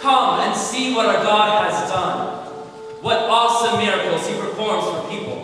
Come and see what our God has done. What awesome miracles he performs for people.